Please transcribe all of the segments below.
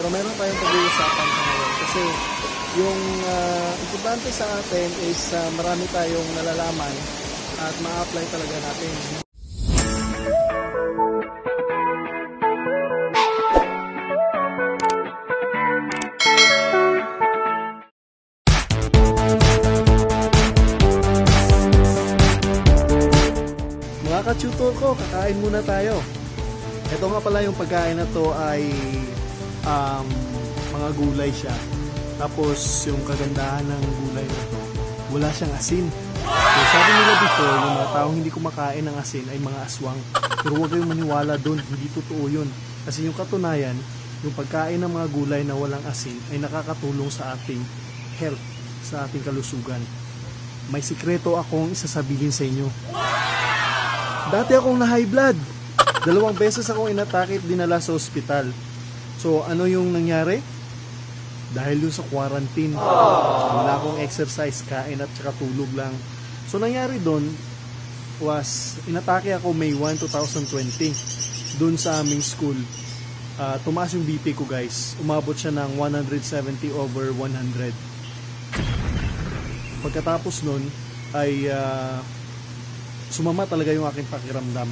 Pero meron tayong pag-uusapan sa ngayon kasi yung ah, importante sa atin is ah, marami tayong nalalaman at ma-apply talaga natin. Mga ka-tutor ko, kakain muna tayo. Ito nga pala yung pagkain na to ay um, mga gulay siya. Tapos yung kagandahan ng gulay na to, wala siyang asin. So, sabi nila before, yung mga taong hindi kumakain ng asin ay mga aswang. Pero huwag kayong maniwala doon, hindi totoo yun. Kasi yung katunayan, yung pagkain ng mga gulay na walang asin ay nakakatulong sa ating health, sa ating kalusugan. May sikreto akong isasabihin sa inyo. Dati akong na high blood. Dalawang beses akong inatake at dinala sa ospital. So, ano yung nangyari? Dahil dun sa quarantine. Wala akong exercise, kain at saka tulog lang. So, nangyari dun was, inatake ako May 1, 2020. Dun sa aming school. Ah, tumaas yung BP ko guys. Umabot siya ng 170 over 100. Pagkatapos nun, ay ah, sumama talaga yung aking pakiramdam.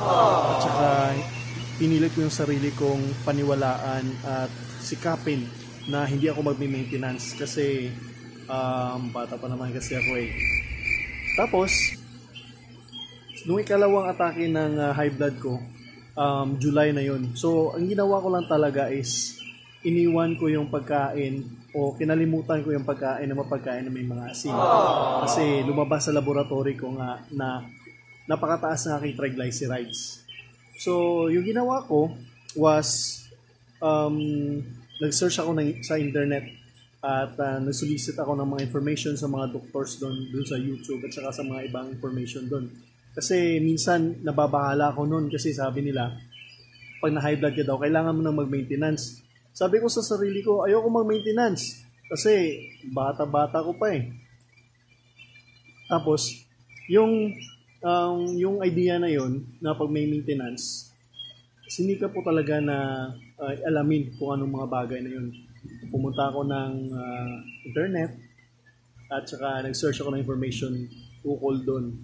At saka pinilit ko yung sarili kong paniwalaan at sikapin na hindi ako magme-maintenance kasi um, bata pa naman kasi ako eh. Tapos, nung ikalawang atake ng ah, high blood ko, um, July na yun. So, ang ginawa ko lang talaga is iniwan ko yung pagkain o kinalimutan ko yung pagkain na mapagkain na may mga asin. Kasi lumabas sa laboratory ko nga na napakataas ng aking triglycerides. So, yung ginawa ko was um, nag-search ako ng, sa internet at uh, nag-solicit ako ng mga information sa mga doctors doon doon sa YouTube at saka sa mga ibang information doon. Kasi minsan nababahala ako noon kasi sabi nila pag na high blood ka daw kailangan mo nang mag-maintenance. Sabi ko sa sarili ko ayoko mag-maintenance kasi bata-bata ko pa eh. Tapos yung um, yung idea na yon na pag may maintenance sinika po talaga na uh, alamin kung anong mga bagay na yun. Pumunta ako ng uh, internet at saka nag-search ako ng information ukol doon.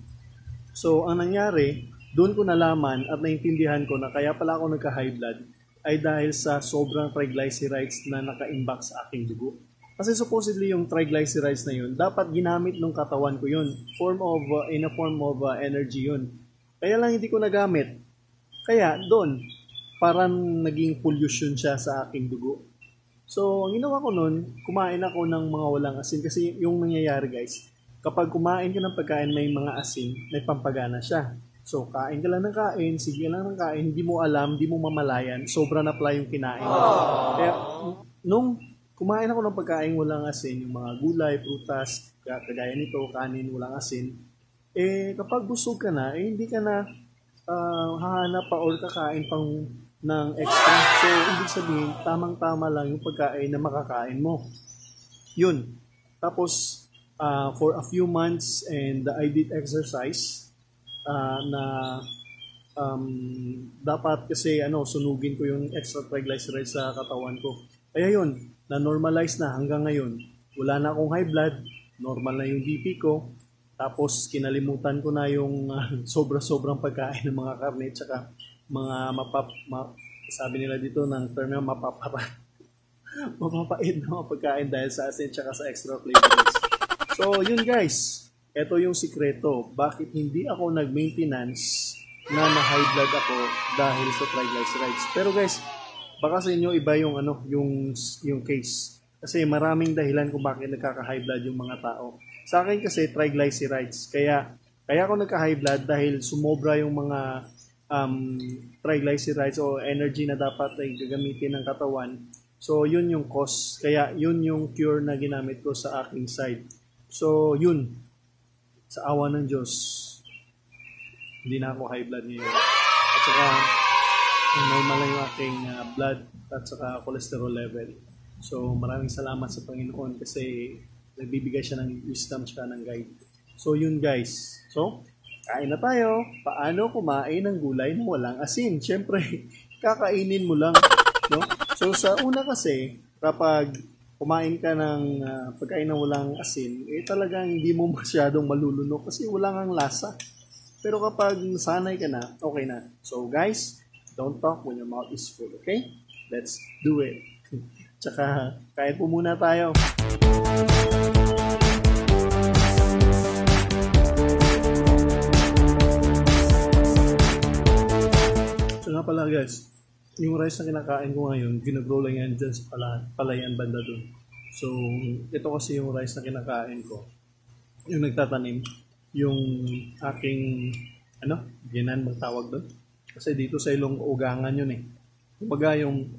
So, ang nangyari, doon ko nalaman at naintindihan ko na kaya pala ako nagka-high blood ay dahil sa sobrang triglycerides na naka-imbak sa aking dugo. Kasi supposedly yung triglycerides na yun, dapat ginamit ng katawan ko yun. Form of, uh, in a form of uh, energy yun. Kaya lang hindi ko nagamit. Kaya doon, parang naging pollution siya sa aking dugo. So, ang ginawa ko noon, kumain ako ng mga walang asin kasi yung nangyayari guys, kapag kumain ka ng pagkain may mga asin, may pampagana siya. So, kain ka lang ng kain, sige lang ng kain, hindi mo alam, hindi mo mamalayan, sobra na pala yung kinain. Kaya, nung kumain ako ng pagkain walang asin, yung mga gulay, prutas, kagaya nito, kanin, walang asin, eh, kapag busog ka na, eh, hindi ka na uh, hahanap pa or kakain pang ng extra. So, ibig sabihin, tamang-tama lang yung pagkain na makakain mo. Yun. Tapos, uh, for a few months and I did exercise uh, na um, dapat kasi ano, sunugin ko yung extra triglycerides sa katawan ko. Kaya yun, na-normalize na hanggang ngayon. Wala na akong high blood, normal na yung BP ko, tapos kinalimutan ko na yung uh, sobra-sobrang pagkain ng mga karne at saka mga mapap ma, sabi nila dito ng term na mapapara mapapait na mga pagkain dahil sa asin at sa extra flavorings. So, yun guys. Ito yung sikreto. Bakit hindi ako nag-maintenance na na-high blood ako dahil sa triglycerides. Pero guys, baka sa inyo iba yung ano, yung yung case. Kasi maraming dahilan kung bakit nagkaka-high blood yung mga tao. Sa akin kasi triglycerides. Kaya kaya ako nagka-high blood dahil sumobra yung mga um, triglycerides o energy na dapat ay gagamitin ng katawan. So, yun yung cause. Kaya, yun yung cure na ginamit ko sa aking side. So, yun. Sa awa ng Diyos, hindi na ako high blood ngayon. At saka, normal lang yung aking uh, blood at saka cholesterol level. So, maraming salamat sa Panginoon kasi nagbibigay siya ng wisdom at ng guide. So, yun guys. So, kain na tayo. Paano kumain ng gulay na walang asin? Siyempre, kakainin mo lang. No? So sa una kasi, kapag kumain ka ng ah, pagkain na walang asin, eh talagang hindi mo masyadong malulunok kasi wala kang lasa. Pero kapag sanay ka na, okay na. So guys, don't talk when your mouth is full, okay? Let's do it. Tsaka, kain po muna tayo. So nga pala guys, yung rice na kinakain ko ngayon, ginagrow lang yan dyan sa pala, palayan banda dun. So, ito kasi yung rice na kinakain ko. Yung nagtatanim, yung aking, ano, ginan magtawag doon. Kasi dito sa ilong ugangan yun eh. Kumbaga yung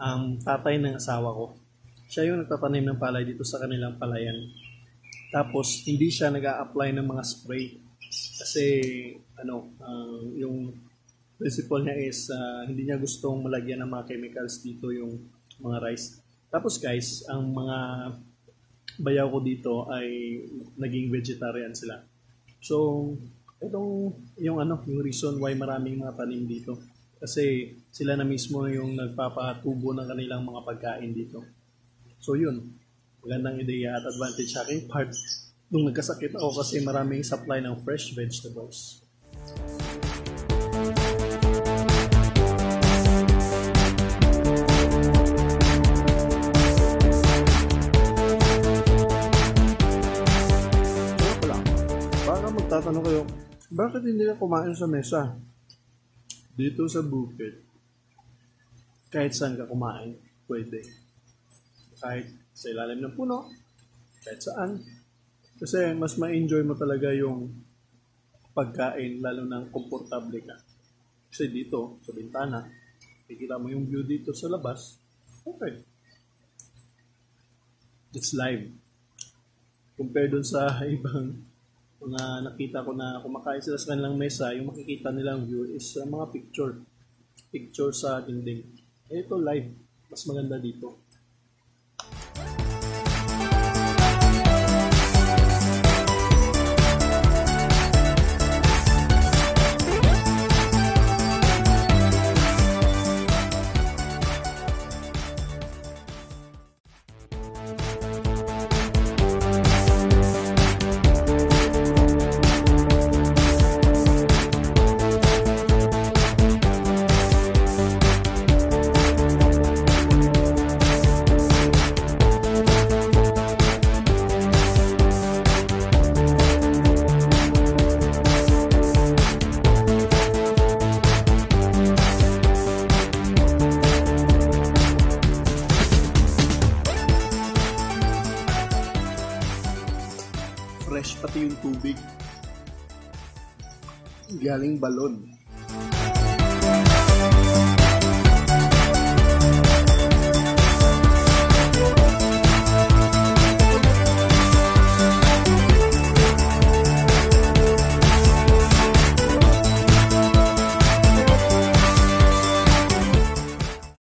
um, tatay ng asawa ko, siya yung nagtatanim ng palay dito sa kanilang palayan. Tapos, hindi siya nag apply ng mga spray. Kasi, ano, ah, yung principle niya is ah, hindi niya gustong malagyan ng mga chemicals dito yung mga rice. Tapos guys, ang mga bayaw ko dito ay naging vegetarian sila. So, itong yung ano, yung reason why maraming mga tanim dito. Kasi sila na mismo yung nagpapatubo ng kanilang mga pagkain dito. So yun, magandang ideya at advantage sa aking part nung nagkasakit ako kasi maraming supply ng fresh vegetables. Magtatanong kayo, bakit hindi ka kumain sa mesa? Dito sa bukid, kahit saan ka kumain, pwede. Kahit sa ilalim ng puno, kahit saan. Kasi mas ma-enjoy mo talaga yung pagkain, lalo nang komportable ka. Kasi dito, sa bintana, kikita mo yung view dito sa labas, okay. It's live compare dun sa ibang mga nakita ko na kumakain sila sa kanilang mesa, yung makikita nilang view is uh, mga picture. Picture sa dingding. Eh, ito live. Mas maganda dito. Yung tubig. Galing balon.